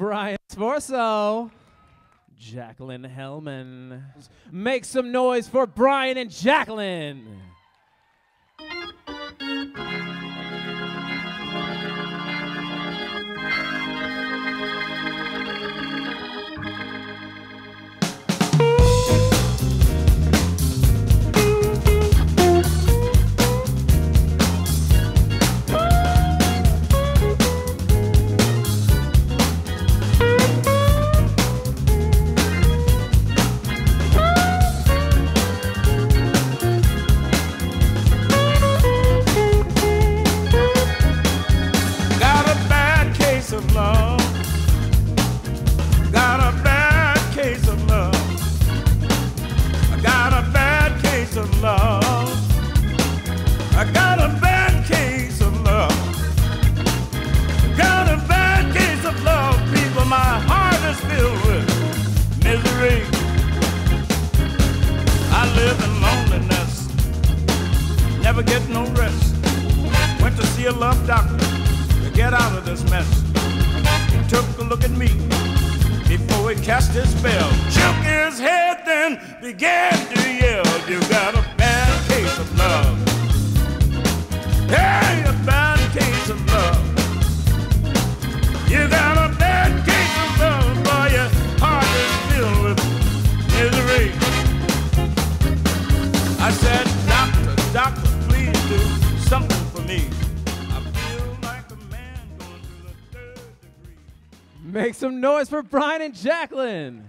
Brian Sforzo. Jaclyn Hellman. Make some noise for Brian and Jacqueline. Never get no rest. Went to see a love doctor to get out of this mess. He took a look at me before he cast his spell. Shook his head, then began to yell. You got a bad case of love. Hey, a bad case of love. You got a bad case of love, boy. Your heart is filled with misery. I said, Make some noise for Brian and Jaclyn.